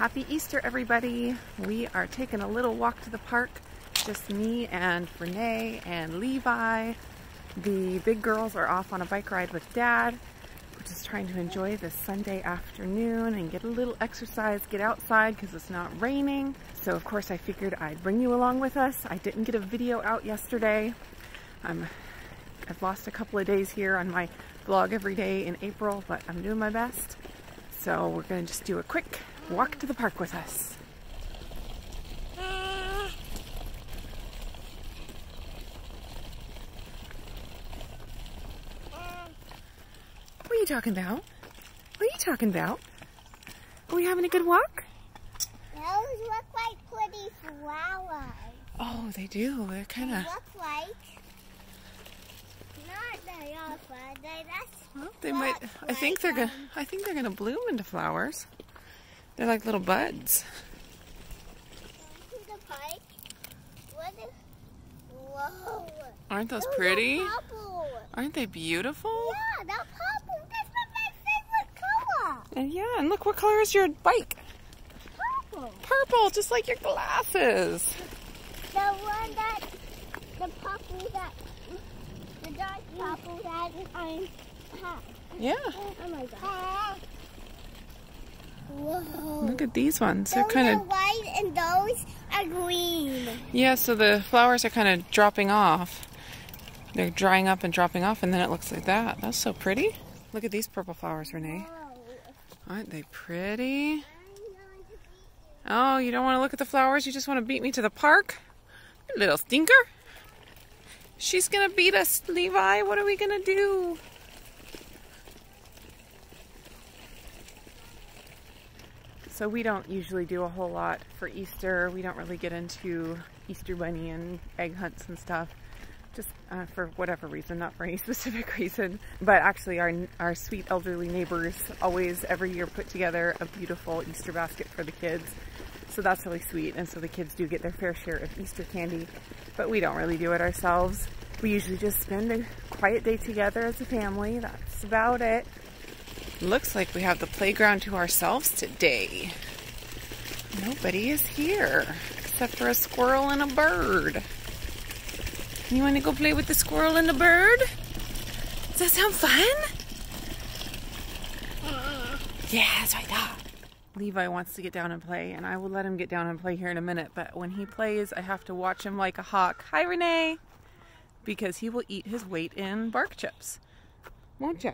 Happy Easter, everybody. We are taking a little walk to the park. Just me and Renee and Levi. The big girls are off on a bike ride with Dad. We're just trying to enjoy this Sunday afternoon and get a little exercise, get outside because it's not raining. So of course I figured I'd bring you along with us. I didn't get a video out yesterday. I'm, I've lost a couple of days here on my vlog every day in April, but I'm doing my best. So we're gonna just do a quick walk to the park with us. What are you talking about? What are you talking about? Are we having a good walk? Those look like pretty flowers. Oh, they do. They're kind of... They look like not they are flowers. They that's Well, they might. I think they're gonna. I think they're gonna bloom into flowers. They're like little buds. the park. What is, whoa. Aren't those pretty? Purple. Aren't they beautiful? Yeah, that purple. That's my favorite color. And yeah, and look what color is your bike? Purple. Purple, just like your glasses. The one that the purple that the dark purple that I'm. Yeah. Oh my god. Look at these ones. They're kind of white and those are green. yeah. So the flowers are kind of dropping off. They're drying up and dropping off, and then it looks like that. That's so pretty. Look at these purple flowers, Renee. Oh. Aren't they pretty? Oh, you don't want to look at the flowers? You just want to beat me to the park? You little stinker. She's gonna beat us, Levi. What are we gonna do? So we don't usually do a whole lot for Easter. We don't really get into Easter bunny and egg hunts and stuff. Just uh, for whatever reason, not for any specific reason. But actually, our our sweet elderly neighbors always every year put together a beautiful Easter basket for the kids. So that's really sweet. And so the kids do get their fair share of Easter candy, but we don't really do it ourselves. We usually just spend a quiet day together as a family. That's about it. Looks like we have the playground to ourselves today. Nobody is here except for a squirrel and a bird. You want to go play with the squirrel and the bird? Does that sound fun? Yeah, that's what I thought. Levi wants to get down and play, and I will let him get down and play here in a minute. But when he plays, I have to watch him like a hawk. Hi, Renee! Because he will eat his weight in bark chips. Won't ya?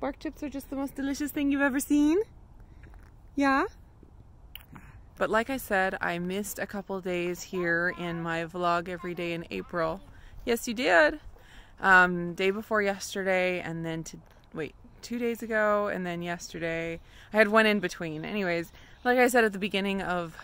Bark chips are just the most delicious thing you've ever seen. Yeah? But like I said, I missed a couple days here in my vlog every day in April. Yes, you did. Um, day before yesterday, and then to wait, two days ago, and then yesterday. I had one in between. Anyways, like I said at the beginning of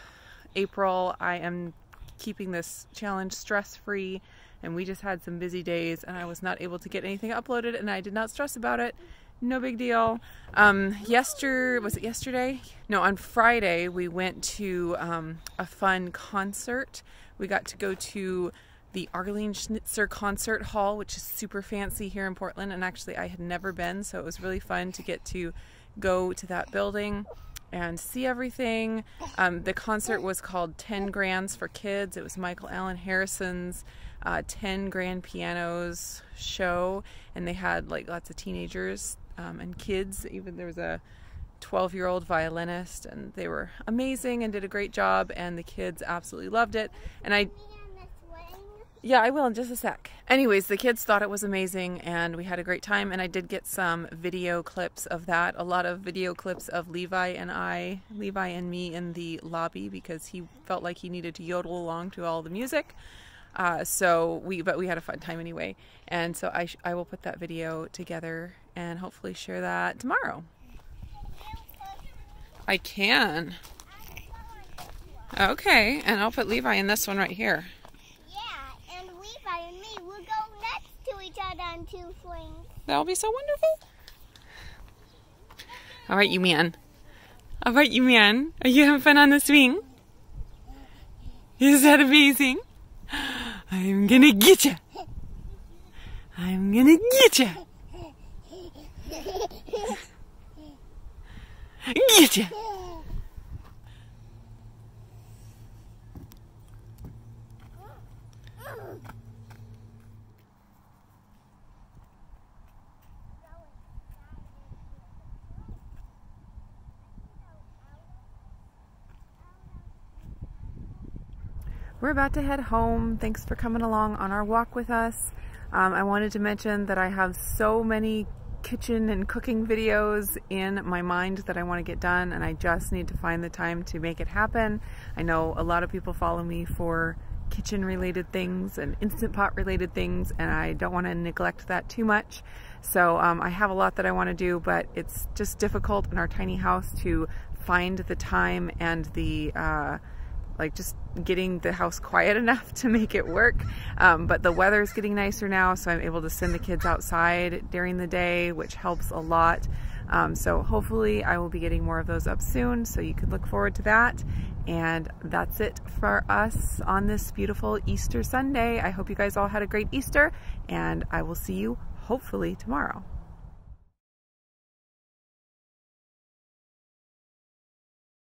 April, I am keeping this challenge stress free, and we just had some busy days, and I was not able to get anything uploaded, and I did not stress about it. No big deal. Um, yester was it yesterday? No, on Friday we went to um, a fun concert. We got to go to the Arlene Schnitzer Concert Hall, which is super fancy here in Portland. And actually, I had never been, so it was really fun to get to go to that building and see everything. Um, the concert was called 10 Grands for Kids. It was Michael Allen Harrison's uh, 10 Grand Pianos show, and they had like lots of teenagers um, and kids. Even there was a 12 year old violinist, and they were amazing and did a great job, and the kids absolutely loved it. And I yeah, I will in just a sec. Anyways, the kids thought it was amazing and we had a great time and I did get some video clips of that. A lot of video clips of Levi and I, Levi and me in the lobby because he felt like he needed to yodel along to all the music. Uh, so we, but we had a fun time anyway. And so I, I will put that video together and hopefully share that tomorrow. I can. Okay, and I'll put Levi in this one right here. Yeah, and Levi and me will go next to each other on two swings. That'll be so wonderful. All right, you man. All right, you man. Are you having fun on the swing? Is that amazing? I'm gonna get you. I'm gonna get you. Get you. We're about to head home. Thanks for coming along on our walk with us. Um, I wanted to mention that I have so many kitchen and cooking videos in my mind that I want to get done and I just need to find the time to make it happen. I know a lot of people follow me for kitchen related things and Instant Pot related things and I don't want to neglect that too much. So um, I have a lot that I want to do but it's just difficult in our tiny house to find the time and the uh, like just getting the house quiet enough to make it work. Um, but the weather is getting nicer now, so I'm able to send the kids outside during the day, which helps a lot. Um, so hopefully I will be getting more of those up soon, so you can look forward to that. And that's it for us on this beautiful Easter Sunday. I hope you guys all had a great Easter, and I will see you hopefully tomorrow.